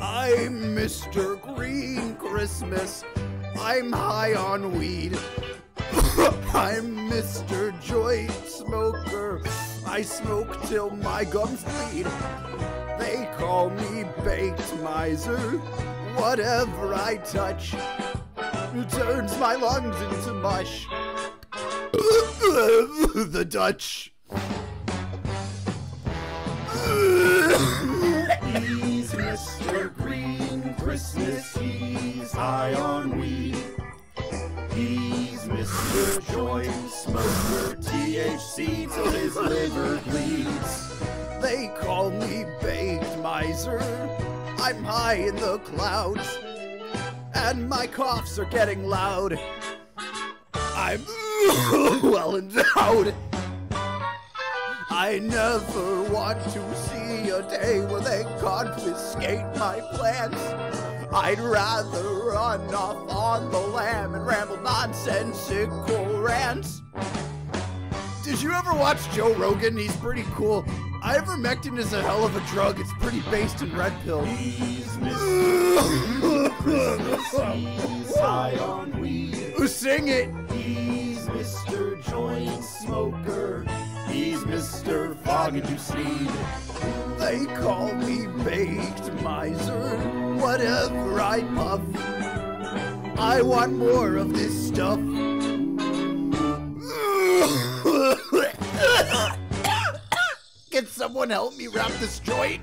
I'm Mr. Green Christmas. I'm high on weed. I'm Mr. Joint Smoker. I smoke till my gums bleed. They call me Baked Miser. Whatever I touch turns my lungs into mush. the Dutch. Christmas. He's high on weed. He's Mr. Joint Smoker. THC till his liver bleeds. They call me Baked Miser. I'm high in the clouds, and my coughs are getting loud. I'm well endowed. I never want to see a day where they confiscate my plants. I'd rather run off on the lam and ramble nonsensical rants. Did you ever watch Joe Rogan? He's pretty cool. Ivermectin is a hell of a drug. It's pretty based in red pill. He's Mr. He's high on weed. Sing it. He's Mr. Joint Smoker. Fog and Seed. They call me baked miser. Whatever I puff, I want more of this stuff. Can someone help me wrap this joint?